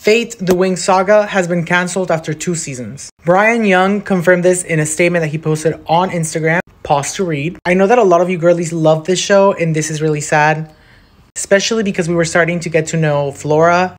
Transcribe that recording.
Fate the Winx Saga has been cancelled after two seasons. Brian Young confirmed this in a statement that he posted on Instagram. Pause to read. I know that a lot of you girlies love this show, and this is really sad, especially because we were starting to get to know Flora